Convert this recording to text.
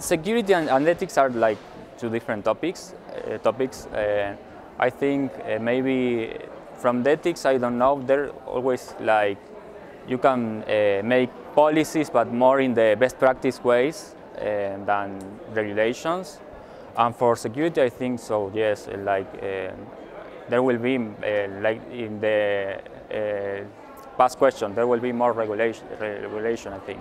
Security and, and ethics are like two different topics. Uh, topics. Uh, I think uh, maybe from the ethics, I don't know. They're always like you can uh, make policies, but more in the best practice ways uh, than regulations. And for security, I think so. Yes, uh, like there will be like in the past question, there will be more regulation. Regulation, I think.